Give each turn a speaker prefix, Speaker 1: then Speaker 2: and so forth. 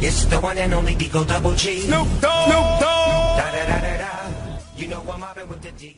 Speaker 1: It's the one and only Deco Double G.
Speaker 2: Snoop Dogg. Snoop Dogg.
Speaker 1: Da da da da da. You know I'm mobbing with the D.